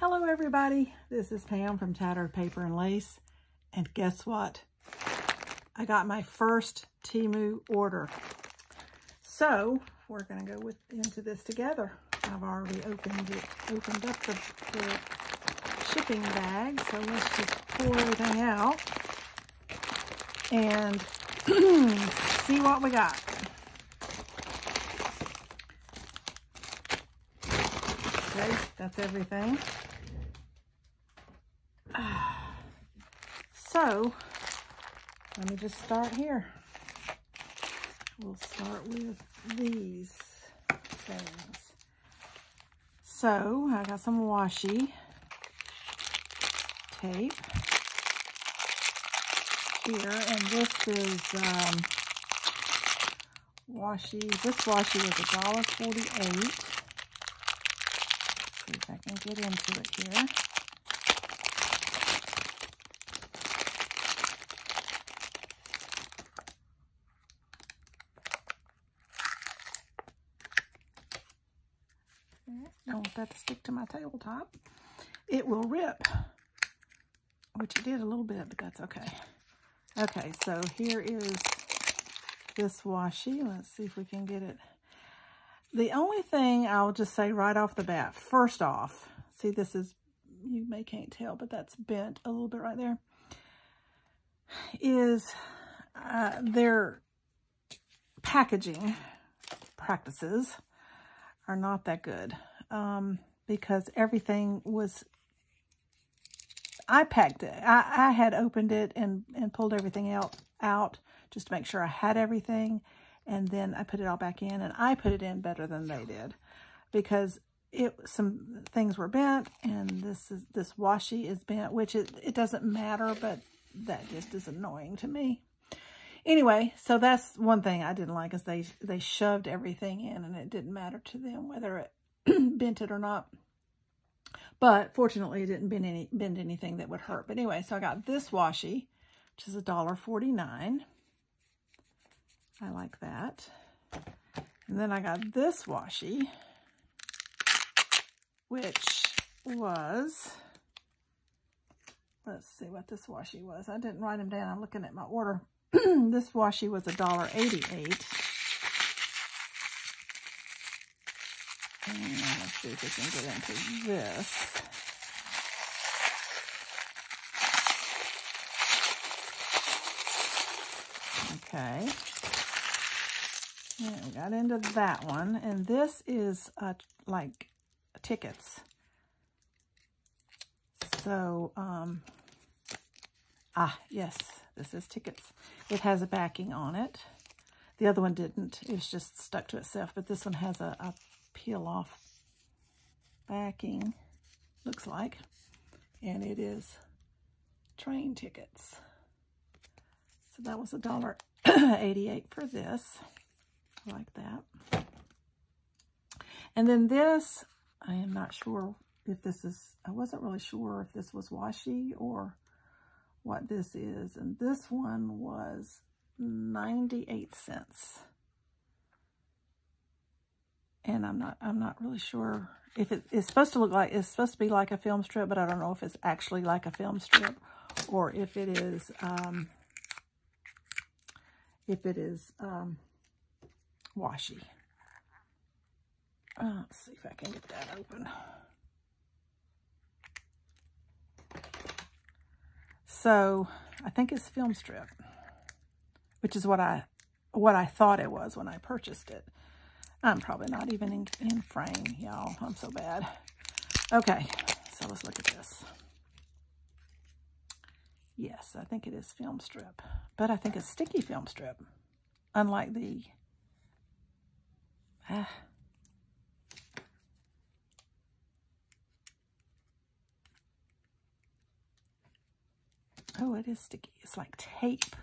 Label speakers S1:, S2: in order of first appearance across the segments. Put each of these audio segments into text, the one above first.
S1: Hello everybody, this is Pam from Tattered Paper and Lace, and guess what? I got my first Temu order. So, we're going to go with, into this together. I've already opened it, opened up the, the shipping bag, so let's just pour everything out and see what we got. Okay, that's everything. So, let me just start here. We'll start with these things. So, I got some washi tape here, and this is um, washi. This washi was $1.48. See if I can get into it here. Don't that to stick to my tabletop. It will rip, which it did a little bit, but that's okay. Okay, so here is this washi. Let's see if we can get it. The only thing I'll just say right off the bat, first off, see this is, you may can't tell, but that's bent a little bit right there, is uh, their packaging practices are not that good um, because everything was, I packed it. I, I had opened it and, and pulled everything out, out just to make sure I had everything. And then I put it all back in and I put it in better than they did because it some things were bent and this is this washi is bent, which it, it doesn't matter, but that just is annoying to me. Anyway, so that's one thing I didn't like is they they shoved everything in and it didn't matter to them whether it bent it or not. But fortunately, it didn't bend, any, bend anything that would hurt. But anyway, so I got this washi, which is $1.49. I like that. And then I got this washi, which was, let's see what this washi was. I didn't write them down. I'm looking at my order. this washi was $1.88. let's see if we can get into this. Okay. Yeah, we got into that one. And this is uh, like tickets. So, um, ah, yes, this is tickets. It has a backing on it. The other one didn't. It's just stuck to itself. But this one has a, a peel off backing, looks like. And it is train tickets. So that was a dollar 88 for this. Like that. And then this, I am not sure if this is, I wasn't really sure if this was washi or what this is. And this one was 98 cents. And I'm not, I'm not really sure if it, it's supposed to look like, it's supposed to be like a film strip, but I don't know if it's actually like a film strip or if it is, um, if it is um, washi. Uh, let's see if I can get that open. So I think it's film strip, which is what I what I thought it was when I purchased it. I'm probably not even in, in frame, y'all. I'm so bad. Okay, so let's look at this. Yes, I think it is film strip, but I think it's sticky film strip, unlike the, ah, oh, it is sticky. It's like tape.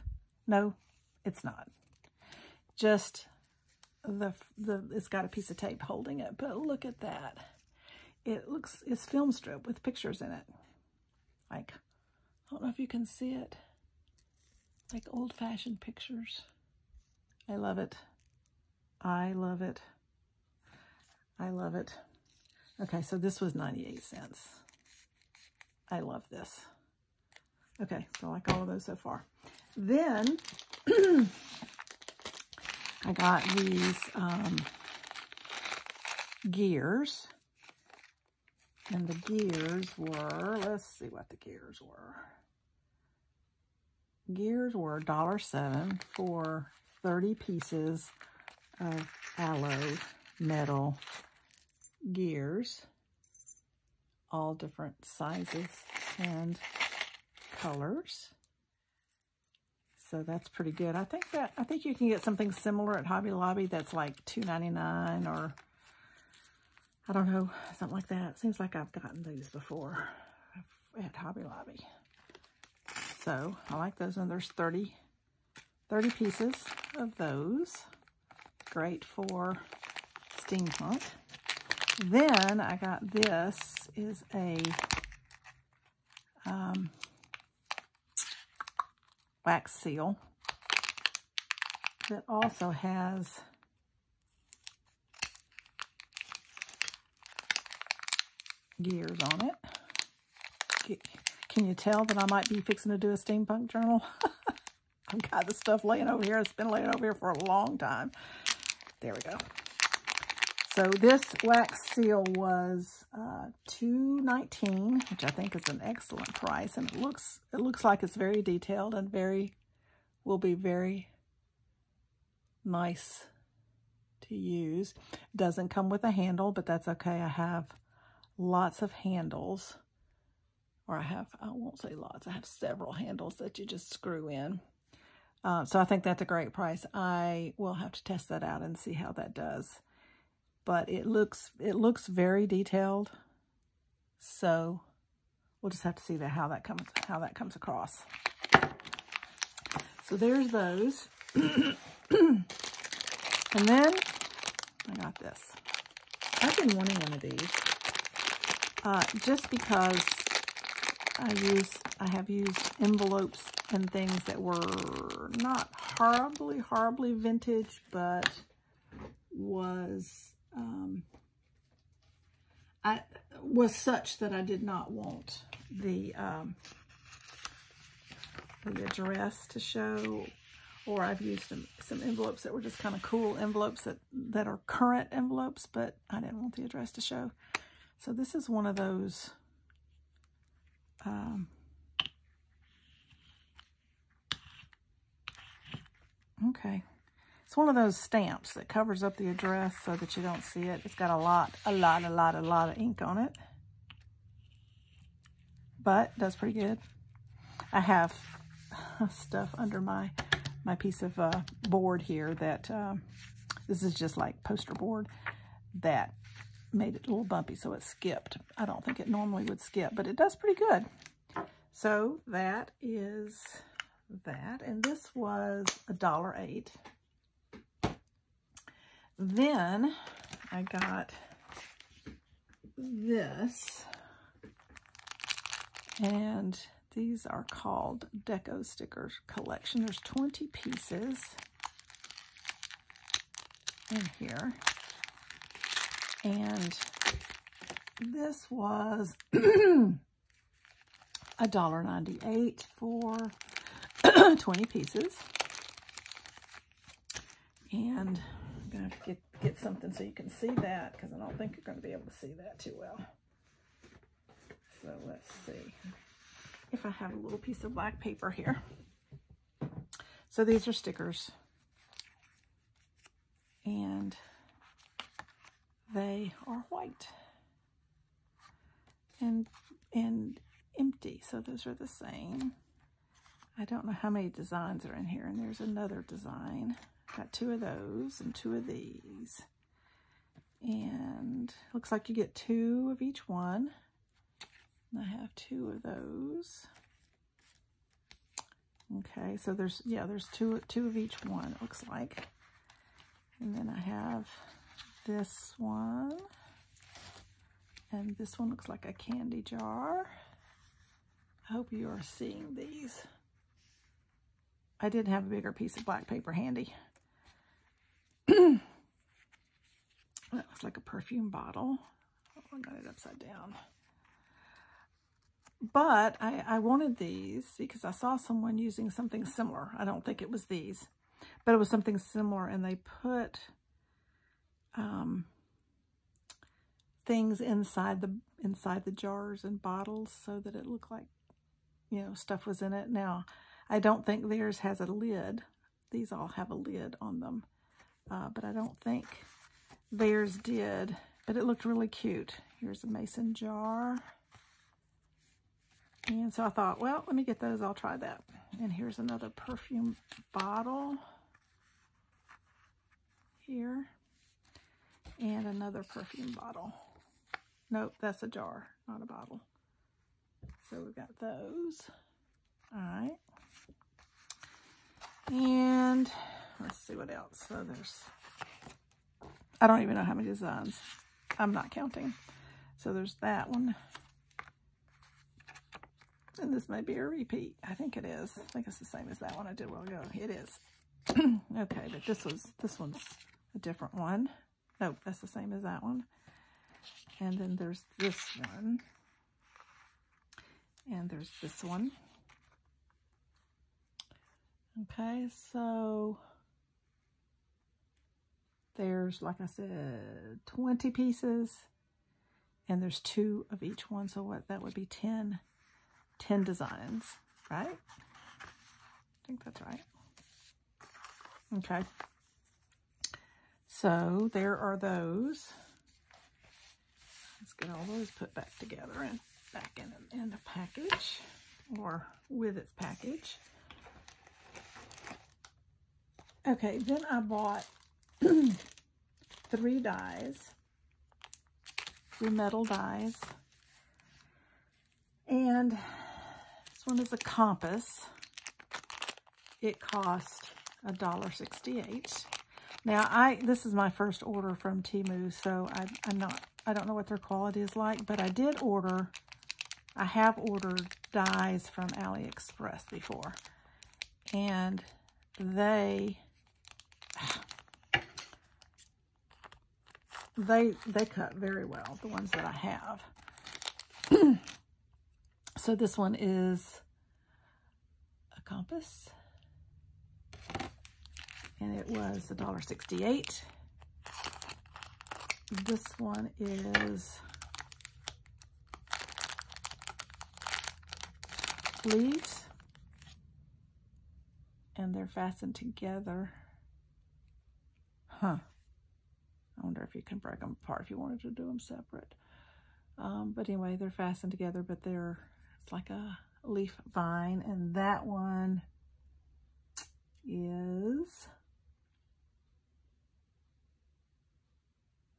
S1: No, it's not. Just the, the, it's got a piece of tape holding it, but look at that. It looks, it's film strip with pictures in it. Like, I don't know if you can see it. Like old-fashioned pictures. I love it. I love it. I love it. Okay, so this was 98 cents. I love this. Okay, so I like all of those so far. Then I got these um, gears. And the gears were, let's see what the gears were. Gears were $1.07 for 30 pieces of alloy metal gears. All different sizes and colors. So that's pretty good. I think that I think you can get something similar at Hobby Lobby that's like $2.99 or I don't know, something like that. Seems like I've gotten these before at Hobby Lobby. So I like those. And there's 30, 30 pieces of those. Great for steampunk. Then I got this is a um, wax seal that also has gears on it. Can you tell that I might be fixing to do a steampunk journal? I've got the stuff laying over here. It's been laying over here for a long time. There we go. So this wax seal was uh, $2.19, which I think is an excellent price. And it looks it looks like it's very detailed and very will be very nice to use. Doesn't come with a handle, but that's okay. I have lots of handles. Or I have, I won't say lots, I have several handles that you just screw in. Uh, so I think that's a great price. I will have to test that out and see how that does but it looks it looks very detailed. So we'll just have to see that how that comes how that comes across. So there's those. and then I got this. I've been wanting one of these. Uh, just because I use I have used envelopes and things that were not horribly, horribly vintage, but was um, I was such that I did not want the um, the address to show, or I've used some, some envelopes that were just kind of cool envelopes that, that are current envelopes, but I didn't want the address to show. So this is one of those um, okay. It's one of those stamps that covers up the address so that you don't see it. It's got a lot, a lot, a lot, a lot of ink on it. But does pretty good. I have stuff under my my piece of uh, board here that um, this is just like poster board that made it a little bumpy so it skipped. I don't think it normally would skip, but it does pretty good. So that is that. And this was a dollar eight. Then I got this. And these are called Deco Stickers Collection. There's 20 pieces in here. And this was a dollar ninety-eight for 20 pieces. And to have to get, get something so you can see that because I don't think you're going to be able to see that too well. So let's see if I have a little piece of black paper here. So these are stickers. And they are white and and empty. So those are the same. I don't know how many designs are in here. And there's another design. Got two of those and two of these. And looks like you get two of each one. And I have two of those. Okay, so there's, yeah, there's two, two of each one, it looks like. And then I have this one. And this one looks like a candy jar. I hope you are seeing these. I did have a bigger piece of black paper handy. that looks like a perfume bottle. Oh, I got it upside down. but I, I wanted these because I saw someone using something similar. I don't think it was these, but it was something similar. And they put um, things inside the inside the jars and bottles so that it looked like, you know, stuff was in it. Now, I don't think theirs has a lid. These all have a lid on them, uh, but I don't think theirs did. But it looked really cute. Here's a mason jar. And so I thought, well, let me get those. I'll try that. And here's another perfume bottle here. And another perfume bottle. Nope, that's a jar, not a bottle. So we've got those. All right. And let's see what else. So there's, I don't even know how many designs. I'm not counting. So there's that one. And this may be a repeat. I think it is. I think it's the same as that one I did a while ago. It is. okay, but this was this one's a different one. Nope, that's the same as that one. And then there's this one. And there's this one. Okay, so there's, like I said, 20 pieces. And there's two of each one. So what, that would be 10 10 designs, right? I think that's right. Okay. So there are those. Let's get all those put back together and back in, in the package or with its package. Okay, then I bought three dies, three metal dies. And this one is a compass. It cost $1.68. Now, I this is my first order from Temu, so I, I'm not, I don't know what their quality is like, but I did order, I have ordered dies from AliExpress before. And they, they, they cut very well, the ones that I have. So this one is a compass. And it was $1.68. This one is leaves. And they're fastened together. Huh. Wonder if you can break them apart if you wanted to do them separate. Um, but anyway, they're fastened together, but they're it's like a leaf vine. And that one is,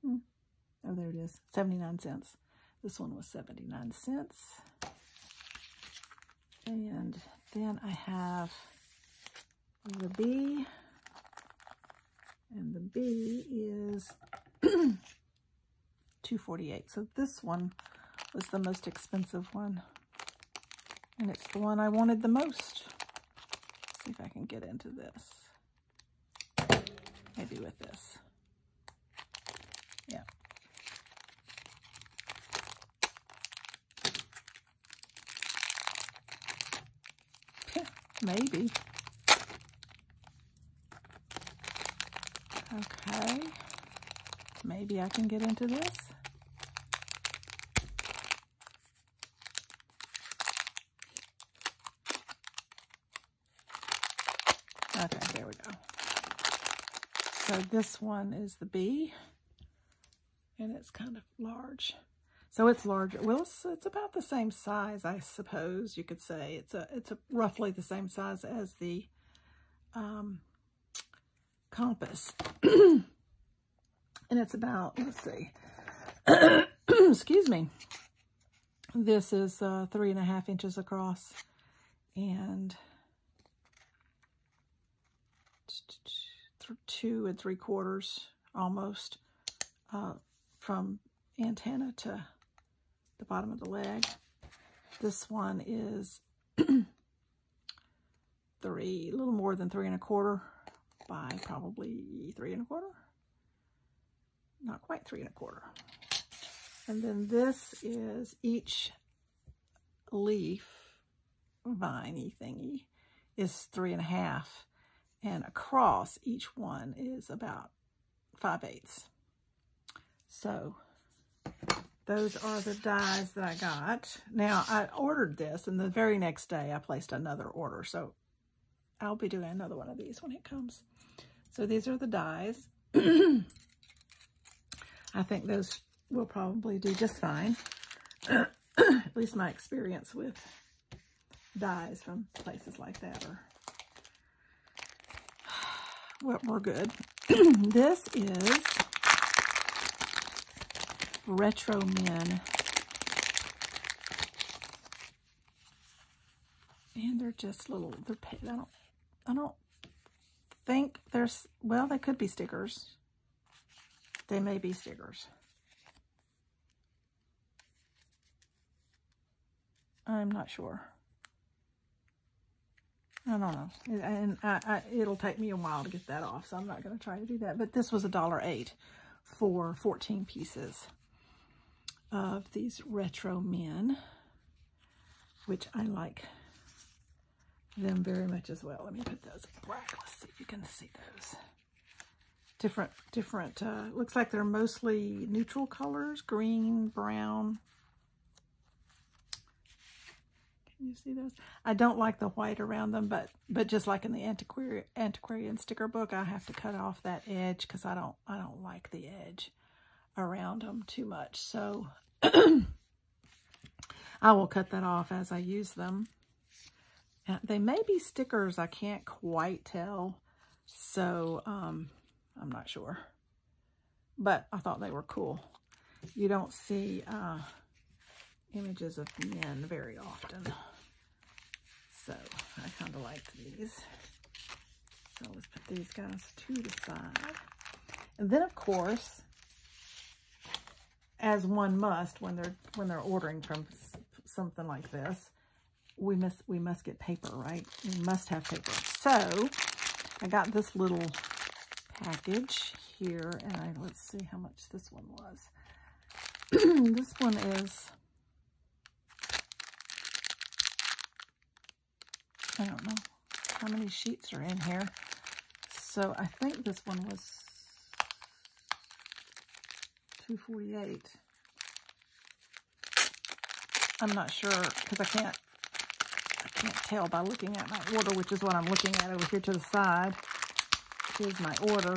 S1: hmm, oh, there it is, 79 cents. This one was 79 cents. And then I have the bee. And the bee is 248. So this one was the most expensive one. And it's the one I wanted the most. Let's see if I can get into this. Maybe with this. Yeah. Maybe. Okay. Maybe I can get into this. Okay, there we go. So this one is the bee, and it's kind of large. So it's larger. Well, it's, it's about the same size, I suppose you could say. It's a it's a roughly the same size as the um, compass. and it's about, let's see, excuse me. This is uh, three and a half inches across. And two and three quarters almost uh, from antenna to the bottom of the leg. This one is three, a little more than three and a quarter by probably three and a quarter. Not quite three and a quarter. And then this is each leaf viney thingy is three and a half. And across each one is about five eighths. So those are the dies that I got. Now, I ordered this, and the very next day I placed another order. So I'll be doing another one of these when it comes. So these are the dies. I think those will probably do just fine. At least my experience with dies from places like that are well, we're good. this is Retro Men. And they're just little, they're, I don't, I don't think there's, well, they could be stickers. They may be stickers. I'm not sure. I don't know. And I, I, it'll take me a while to get that off, so I'm not going to try to do that. But this was a dollar eight for 14 pieces of these retro men, which I like them very much as well. Let me put those black. Let's see if you can see those. Different, different, uh, looks like they're mostly neutral colors, green, brown, Can you see those? I don't like the white around them, but but just like in the antiquarian, antiquarian sticker book, I have to cut off that edge because I don't I don't like the edge around them too much. So I will cut that off as I use them. They may be stickers. I can't quite tell. So um, I'm not sure. But I thought they were cool. You don't see... Uh, images of men very often. So I kind of like these. So let's put these guys to the side. And then of course, as one must when they're when they're ordering from something like this, we must we must get paper, right? We must have paper. So I got this little package here, and I let's see how much this one was. this one is I don't know how many sheets are in here. So I think this one was 248. I'm not sure because I can't can't tell by looking at my order, which is what I'm looking at over here to the side. Here's my order.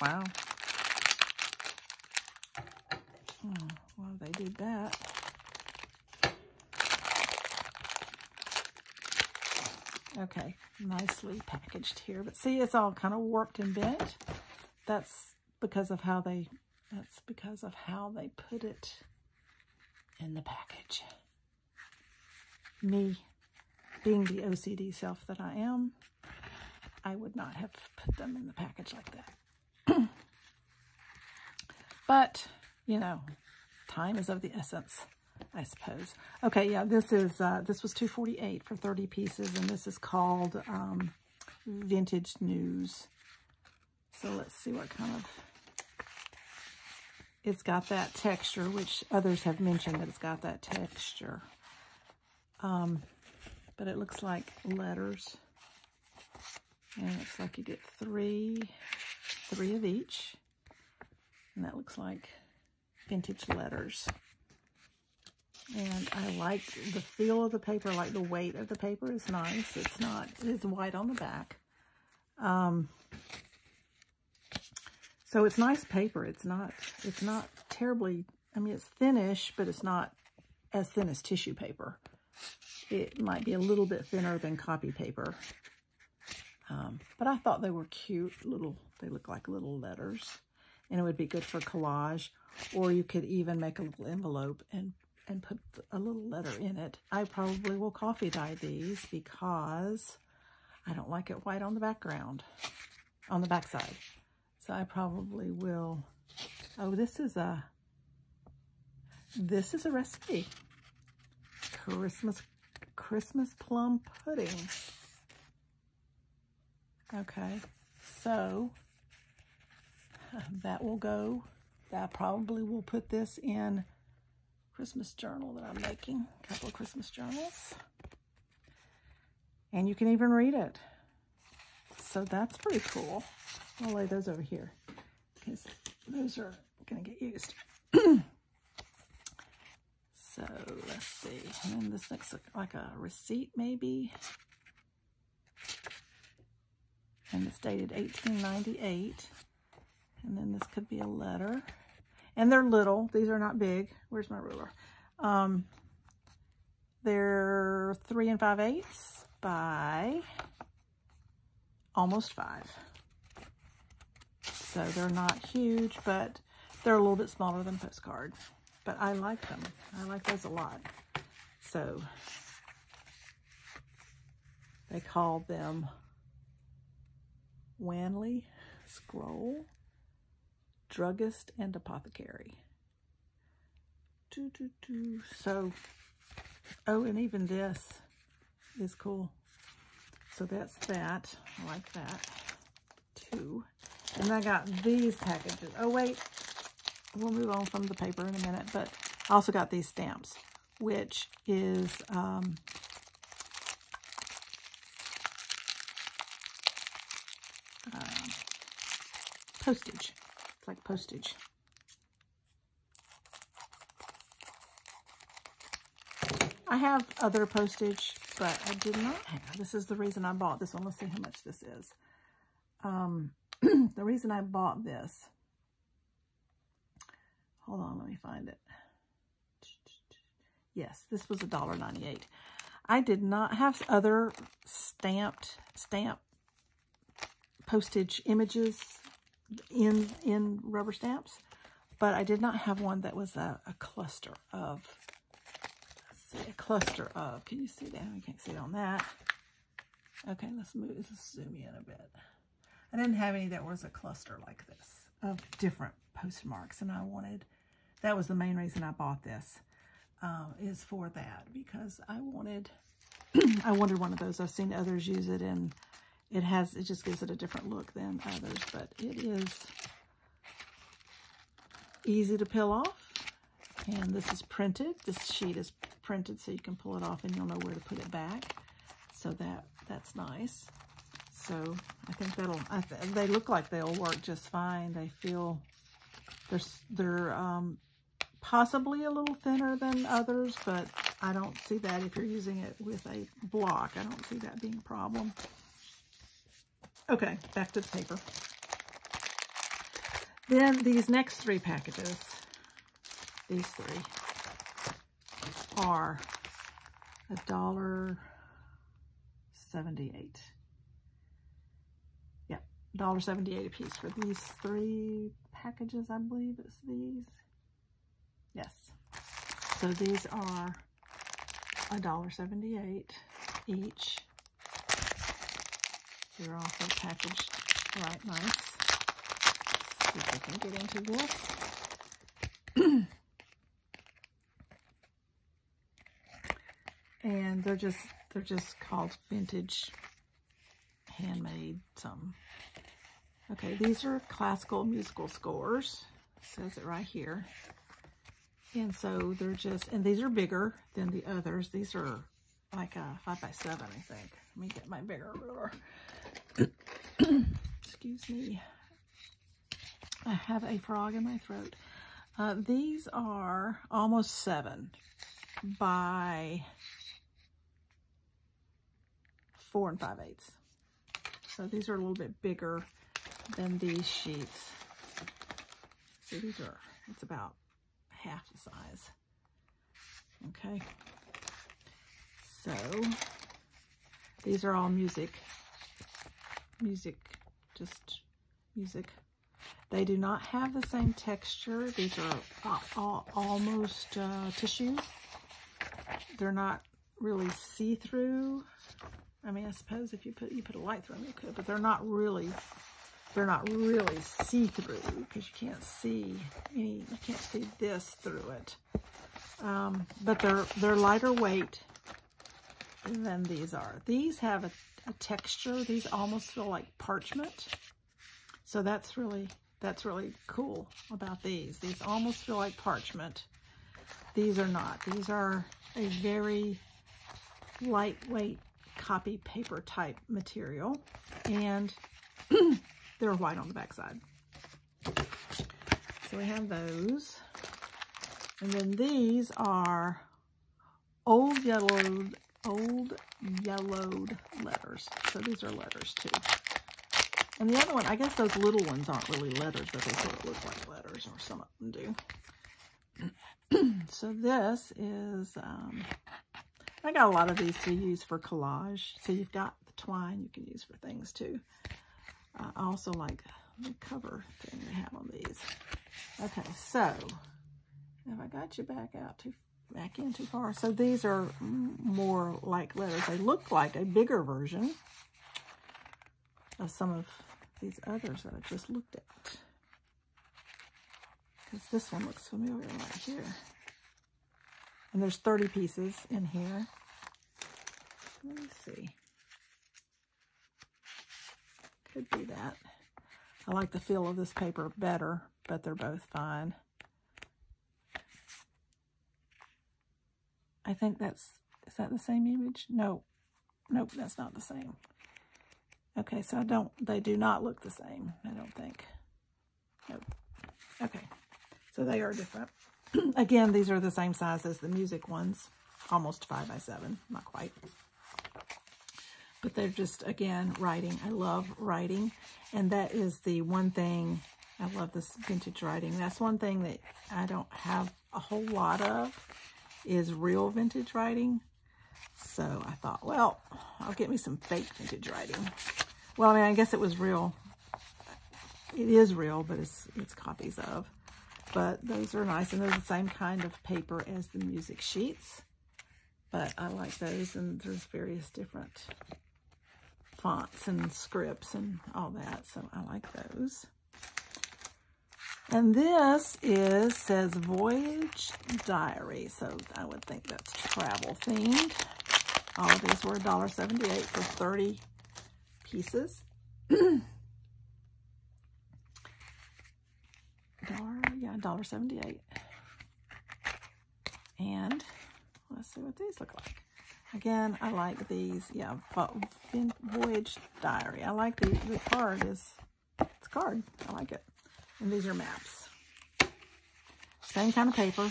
S1: Wow. Oh, well, they did that. Okay, nicely packaged here. But see, it's all kind of warped and bent. That's because of how they, that's because of how they put it in the package. Me, being the OCD self that I am, I would not have put them in the package like that. but, you know, time is of the essence. I suppose. Okay, yeah, this is uh, this was 248 for 30 pieces, and this is called um, Vintage News. So let's see what kind of... It's got that texture, which others have mentioned that it's got that texture. Um, but it looks like letters. And it looks like you get three, three of each. And that looks like vintage letters. And I like the feel of the paper, like the weight of the paper is nice. It's not, it's white on the back. Um, so it's nice paper. It's not, it's not terribly, I mean, it's thinnish, but it's not as thin as tissue paper. It might be a little bit thinner than copy paper. Um, but I thought they were cute little, they look like little letters. And it would be good for collage. Or you could even make a little envelope and and put a little letter in it. I probably will coffee dye these because I don't like it white on the background, on the backside. So I probably will, oh, this is a, this is a recipe. Christmas, Christmas plum pudding. Okay, so that will go, that probably will put this in Christmas journal that I'm making. A couple of Christmas journals. And you can even read it. So that's pretty cool. I'll lay those over here because those are going to get used. so let's see. And then this looks like a receipt maybe. And it's dated 1898. And then this could be a letter. And they're little. These are not big. Where's my ruler? Um, they're three and five eighths by almost five. So they're not huge, but they're a little bit smaller than postcard. But I like them. I like those a lot. So they call them Wanley Scroll druggist and apothecary. Doo, doo, doo. So, oh, and even this is cool. So that's that. I like that too. And I got these packages. Oh, wait. We'll move on from the paper in a minute. But I also got these stamps, which is um, um, postage It's like postage. I have other postage, but I did not. This is the reason I bought this one. Let's see how much this is. Um, the reason I bought this. Hold on, let me find it. Yes, this was $1.98. I did not have other stamped stamp postage images in, in rubber stamps, but I did not have one that was a, a cluster of, see, a cluster of, can you see that? I can't see it on that. Okay, let's move, let's zoom in a bit. I didn't have any that was a cluster like this of different postmarks, and I wanted, that was the main reason I bought this, um, is for that, because I wanted, I wanted one of those. I've seen others use it and it has, it just gives it a different look than others, but it is easy to peel off. And this is printed. This sheet is printed so you can pull it off and you'll know where to put it back. So that that's nice. So I think that'll, I th they look like they'll work just fine. They feel, they're, they're um, possibly a little thinner than others, but I don't see that if you're using it with a block. I don't see that being a problem. Okay, back to the paper. Then these next three packages, these three, are a dollar seventy-eight. Yep, dollar seventy-eight a piece for these three packages. I believe it's these. So these are a dollar seventy-eight each. They're also packaged right nice. See if can get into this. and they're just they're just called vintage handmade some. Okay, these are classical musical scores. says it right here. And so they're just, and these are bigger than the others. These are like a five by seven, I think. Let me get my bigger ruler. Excuse me. I have a frog in my throat. Uh, these are almost seven by four and five eighths. So these are a little bit bigger than these sheets. So these are, it's about half the size. Okay. So these are all music music, just music. They do not have the same texture. These are all, almost uh, tissue. They're not really see-through. I mean, I suppose if you put you put a light through them, you could, but they're not really they're not really see-through because you can't see any can't see this through it. Um, but they're they're lighter weight than these are. These have a a texture. These almost feel like parchment. So that's really, that's really cool about these. These almost feel like parchment. these are not. These are a very lightweight copy paper type material and they're white on the backside. So we have those. And then these are old yellowed, old yellowed letters. So these are letters too. And the other one, I guess those little ones aren't really letters, but they sort of look like letters, or some of them do. so this is, um, I got a lot of these to use for collage. So you've got the twine you can use for things too. I also like the cover thing they have on these. Okay, so have I got you back out too back in too far? So these are more like letters. They look like a bigger version of some of these others that I just looked at. Because this one looks familiar right here. And there's 30 pieces in here. Let me see. Could be that. I like the feel of this paper better, but they're both fine. I think that's, is that the same image? No, nope, that's not the same. Okay, so I don't, they do not look the same, I don't think. Nope. Okay, so they are different. Again, these are the same size as the music ones, almost five by seven, not quite. But they're just, again, writing. I love writing, and that is the one thing, I love this vintage writing. That's one thing that I don't have a whole lot of, is real vintage writing. So I thought, well, I'll get me some fake vintage writing. Well, I mean, I guess it was real. It is real, but it's, it's copies of. But those are nice, and they're the same kind of paper as the music sheets. But I like those, and there's various different fonts and scripts and all that, so I like those. And this is, says Voyage Diary. So I would think that's travel themed. All of these were $1.78 for 30 pieces. Dollar, yeah, $1.78. And let's see what these look like. Again, I like these. Yeah, Voyage Diary. I like the, the card is, it's card. I like it. And these are maps. Same kind of paper.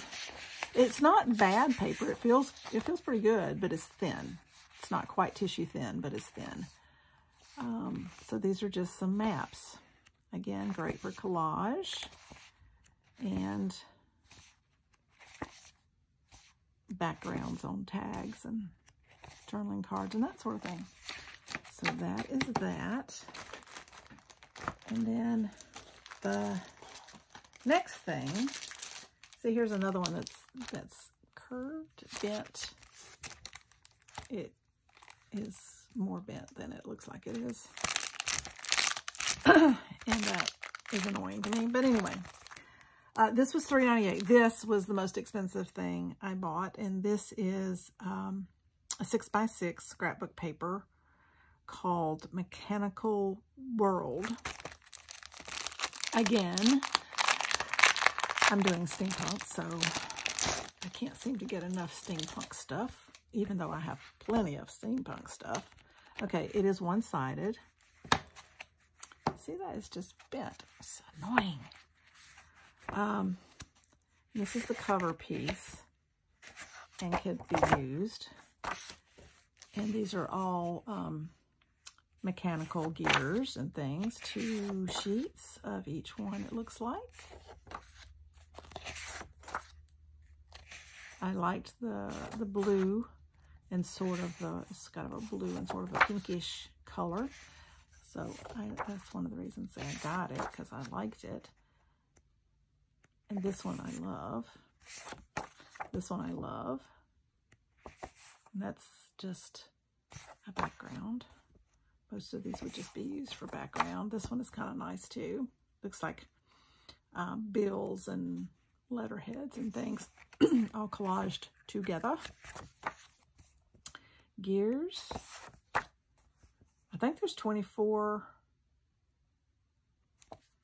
S1: It's not bad paper. It feels it feels pretty good, but it's thin. It's not quite tissue thin, but it's thin. Um, so these are just some maps. Again, great for collage. And backgrounds on tags and journaling cards and that sort of thing. So that is that. And then the next thing, see here's another one that's that's curved, bent. It is more bent than it looks like it is. and that is annoying to me. But anyway, uh, this was $3.98. This was the most expensive thing I bought. And this is um, a 6 by 6 scrapbook paper called Mechanical World. Again, I'm doing steampunk, so I can't seem to get enough steampunk stuff, even though I have plenty of steampunk stuff. Okay, it is one-sided. See, that is just bent. It's annoying. Um, this is the cover piece and could be used. And these are all um, mechanical gears and things. Two sheets of each one, it looks like. I liked the, the blue and sort of the, it's got a blue and sort of a pinkish color. So I, that's one of the reasons I got it, because I liked it. And this one I love. This one I love. And that's just a background. Most of these would just be used for background. This one is kind of nice too. Looks like um, bills and letterheads and things all collaged together. Gears. I think there's 24.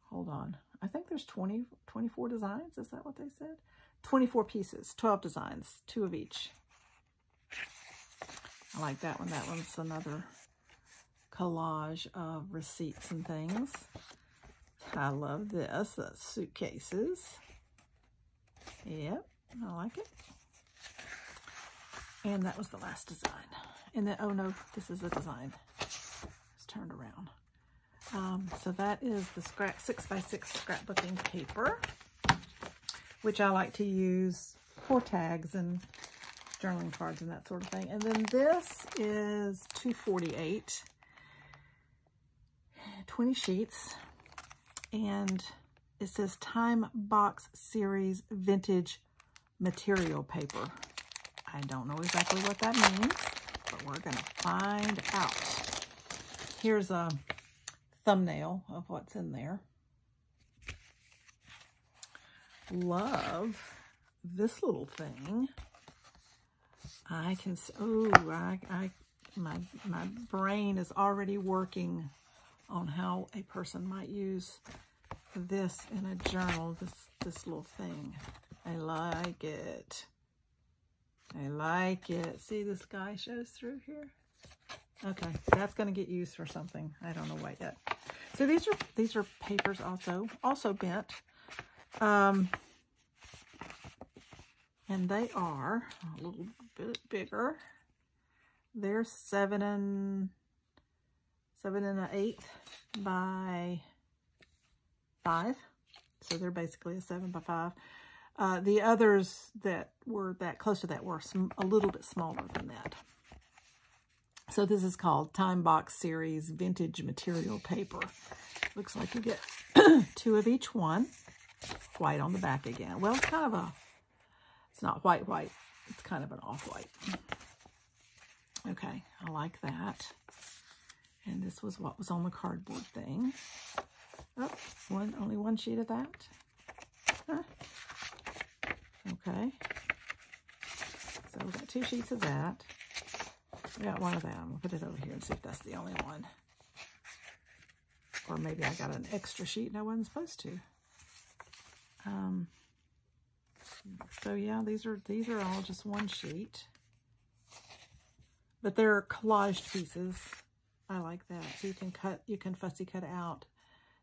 S1: Hold on. I think there's 20, 24 designs. Is that what they said? 24 pieces, 12 designs, two of each. I like that one. That one's another collage of receipts and things. I love this. That's suitcases. Yep, I like it. And that was the last design. And then, oh no, this is a design. It's turned around. Um, so that is the scrap six by six scrapbooking paper, which I like to use for tags and journaling cards and that sort of thing. And then this is 248, 20 sheets, and it says Time Box Series Vintage Material Paper. I don't know exactly what that means, but we're going to find out. Here's a thumbnail of what's in there. Love this little thing. I can, oh, I, I, my, my brain is already working on how a person might use this in a journal, this, this little thing. I like it. I like it. See, this guy shows through here. Okay, that's going to get used for something. I don't know what yet. So these are these are papers also, also bent. Um, and they are a little bit bigger. They're seven and seven and an eighth by five. So they're basically a seven by five. Uh, the others that were that close to that were a little bit smaller than that. So this is called Time Box Series Vintage Material Paper. Looks like you get two of each one. White on the back again. Well, kind of a, not white white. It's kind of an off-white. Okay, I like that. And this was what was on the cardboard thing. Oh, one, only one sheet of that. Huh. Okay. So we got two sheets of that. We got one of them. We'll put it over here and see if that's the only one. Or maybe I got an extra sheet and I wasn't supposed to. Um, so yeah, these are these are all just one sheet. But they're collaged pieces. I like that. So you can cut, you can fussy cut out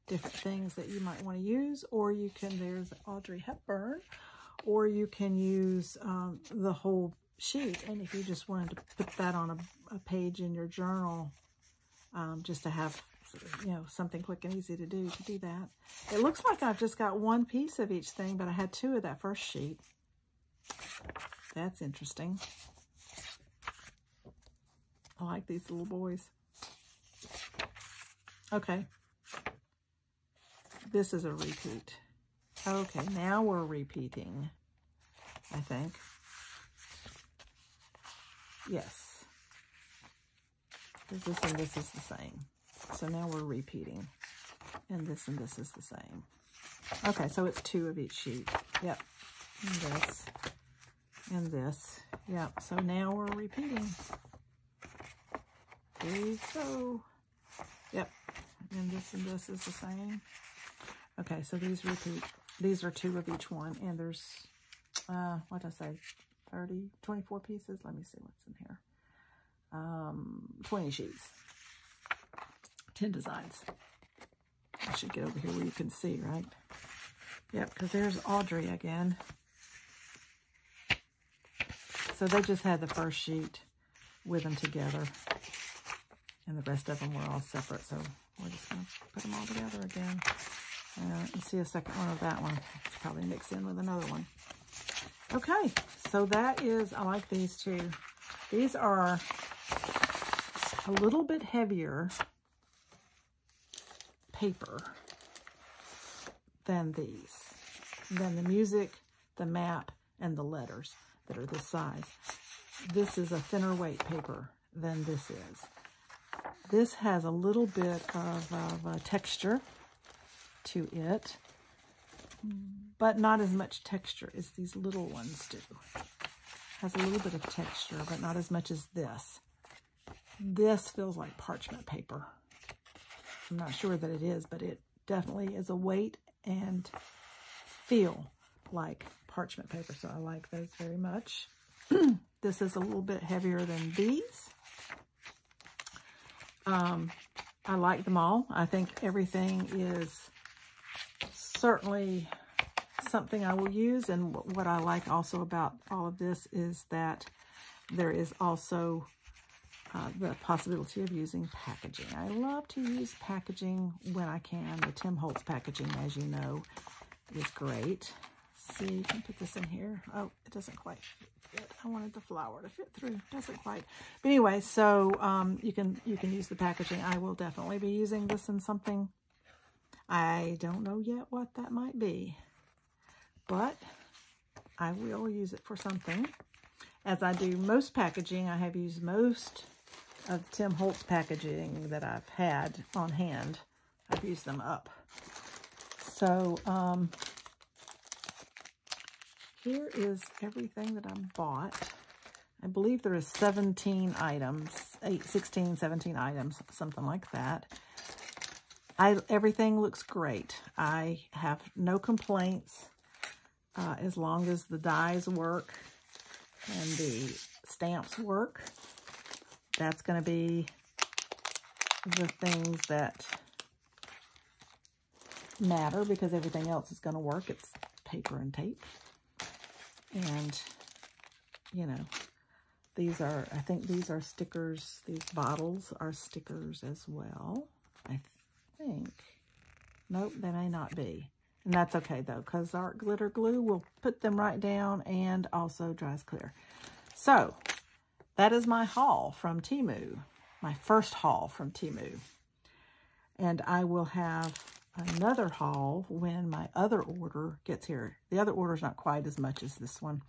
S1: different things that you might want to use, or you can, there's Audrey Hepburn, or you can use um, the whole sheet. And if you just wanted to put that on a, a page in your journal, um, just to have, you know, something quick and easy to do, to do that. It looks like I've just got one piece of each thing, but I had two of that first sheet. That's interesting. I like these little boys. Okay. This is a repeat. Okay, now we're repeating, I think. Yes. This and this is the same. So now we're repeating. And this and this is the same. Okay, so it's two of each sheet. Yep. And this. And this. Yep. So now we're repeating. There you go. Yep. And this and this is the same. Okay, so these repeat. These are two of each one. And there's, uh, what did I say? 30, 24 pieces. Let me see what's in here. Um, 20 sheets. 10 designs. I should get over here where you can see, right? Yep, because there's Audrey again. So they just had the first sheet with them together. And the rest of them were all separate. So we're just going to put them all together again. Uh, and see a second one of that one. It's probably mixed in with another one. Okay, so that is, I like these two. These are a little bit heavier paper than these, than the music, the map, and the letters that are this size. This is a thinner weight paper than this is. This has a little bit of, of texture to it but not as much texture as these little ones do. Has a little bit of texture, but not as much as this. This feels like parchment paper. I'm not sure that it is, but it definitely is a weight and feel like parchment paper, so I like those very much. this is a little bit heavier than these. Um, I like them all. I think everything is certainly something I will use. And what I like also about all of this is that there is also uh, the possibility of using packaging. I love to use packaging when I can. The Tim Holtz packaging, as you know, is great. See, you can put this in here. Oh, it doesn't quite fit. I wanted the flower to fit through. Doesn't quite. But anyway, so um, you can you can use the packaging. I will definitely be using this in something. I don't know yet what that might be, but I will use it for something. As I do most packaging, I have used most of Tim Holtz packaging that I've had on hand. I've used them up. So, um, here is everything that I bought. I believe there is 17 items, 8, 16, 17 items, something like that. I, everything looks great. I have no complaints uh, as long as the dies work and the stamps work. That's going to be the things that matter because everything else is going to work. It's paper and tape. And, you know, these are, I think these are stickers. These bottles are stickers as well. I think. Nope, they may not be. And that's okay though, because our glitter glue will put them right down and also dries clear. So, that is my haul from Temu. My first haul from Temu. And I will have another haul when my other order gets here. The other order is not quite as much as this one.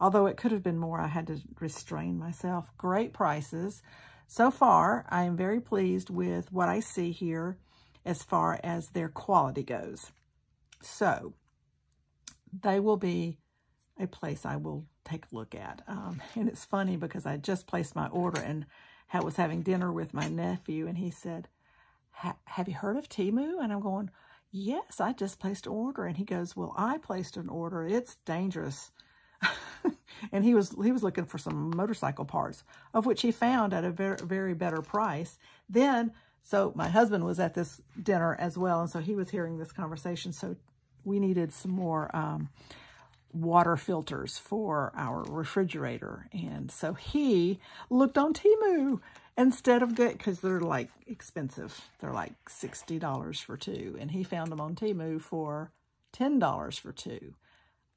S1: Although it could have been more, I had to restrain myself. Great prices. So far, I am very pleased with what I see here as far as their quality goes. So, they will be a place I will take a look at. Um, and it's funny because I just placed my order and I was having dinner with my nephew, and he said, have you heard of Temu? And I'm going, yes, I just placed an order. And he goes, well, I placed an order. It's dangerous. and he was he was looking for some motorcycle parts, of which he found at a very, very better price. Then, so my husband was at this dinner as well, and so he was hearing this conversation. So we needed some more um, water filters for our refrigerator. And so he looked on Temu instead of good, because they're like expensive. They're like $60 for two. And he found them on Temu for $10 for two.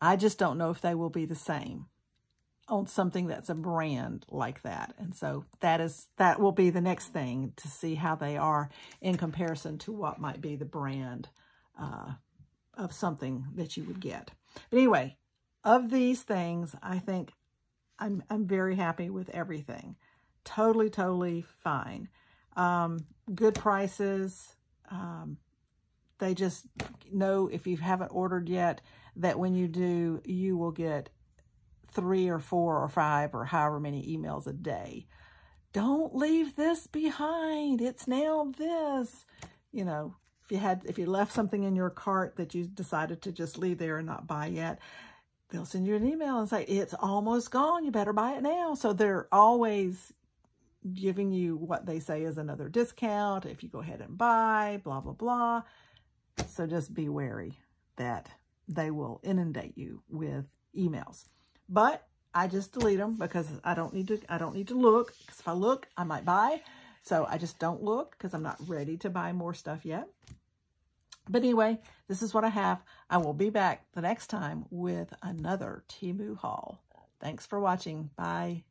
S1: I just don't know if they will be the same on something that's a brand like that. And so that is that will be the next thing to see how they are in comparison to what might be the brand uh, of something that you would get. But anyway, of these things, I think I'm, I'm very happy with everything. Totally, totally fine. Um, good prices. Um, they just know if you haven't ordered yet that when you do, you will get three or four or five or however many emails a day. Don't leave this behind. It's now this. You know, if you had, if you left something in your cart that you decided to just leave there and not buy yet, they'll send you an email and say, it's almost gone. You better buy it now. So they're always giving you what they say is another discount if you go ahead and buy, blah, blah, blah. So just be wary that they will inundate you with emails. But I just delete them because I don't need to, I don't need to look. Because if I look, I might buy. So I just don't look because I'm not ready to buy more stuff yet. But anyway, this is what I have. I will be back the next time with another Temu haul. Thanks for watching. Bye.